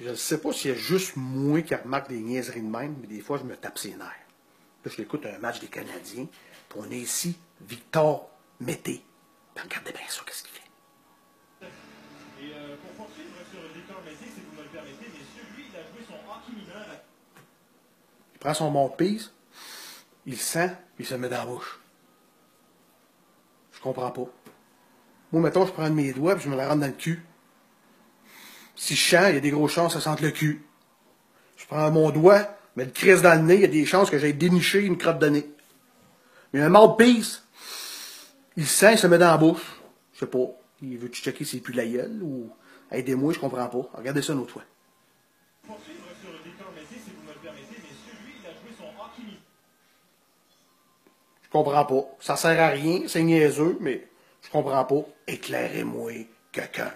Je ne sais pas s'il y a juste moi qui remarque des niaiseries de même, mais des fois, je me tape ses nerfs. Là, je l'écoute un match des Canadiens, puis on est ici, Victor Mété. Regardez bien ça, qu'est-ce qu'il fait. Et euh, pour poursuivre sur Victor Mété, si vous me le permettez, messieurs, lui, il a joué son hockey mineur à Il prend son bon pise, il sent, puis il se met dans la bouche. Je comprends pas. Moi, mettons, je prends de mes doigts, puis je me la rentre dans le cul. Si je chante, il y a des grosses chances que ça sente le cul. Je prends mon doigt, mets le crise dans le nez, il y a des chances que j'aille dénicher une crotte de nez. Mais un mouthpiece, il sent, il se met dans la bouche. Je sais pas. Il veut-tu checker s'il pue la gueule ou aidez-moi, je comprends pas. Regardez ça hockey mineur. Je comprends pas. Ça sert à rien, c'est niaiseux, mais je comprends pas. Éclairez-moi quelqu'un.